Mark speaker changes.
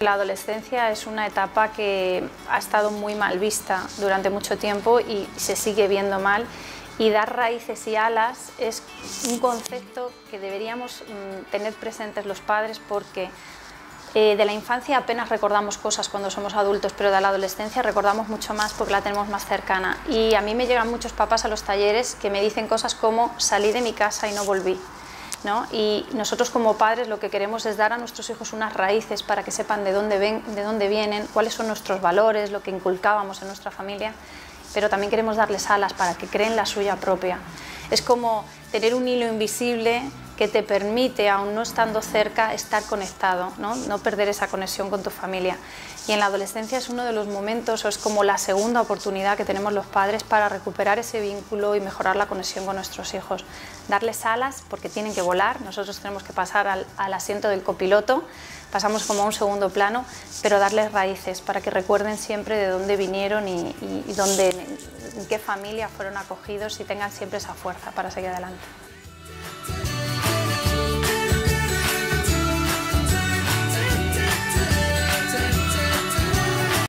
Speaker 1: La adolescencia es una etapa que ha estado muy mal vista durante mucho tiempo y se sigue viendo mal y dar raíces y alas es un concepto que deberíamos mm, tener presentes los padres porque eh, de la infancia apenas recordamos cosas cuando somos adultos, pero de la adolescencia recordamos mucho más porque la tenemos más cercana. Y a mí me llegan muchos papás a los talleres que me dicen cosas como salí de mi casa y no volví. Y nosotros como padres lo que queremos es dar a nuestros hijos unas raíces para que sepan de dónde, ven, de dónde vienen, cuáles son nuestros valores, lo que inculcábamos en nuestra familia, pero también queremos darles alas para que creen la suya propia. Es como tener un hilo invisible que te permite, aún no estando cerca, estar conectado, ¿no? perder esa conexión con tu familia. Y en la adolescencia es uno de los momentos, o es como la segunda oportunidad que tenemos los padres para recuperar ese vínculo y mejorar la conexión con nuestros hijos. Darles alas porque tienen que volar, nosotros tenemos que pasar al, asiento del copiloto, pasamos como a un segundo plano, pero darles raíces para que recuerden siempre de dónde vinieron y, y dónde, en qué familia fueron acogidos y tengan siempre esa fuerza para seguir adelante.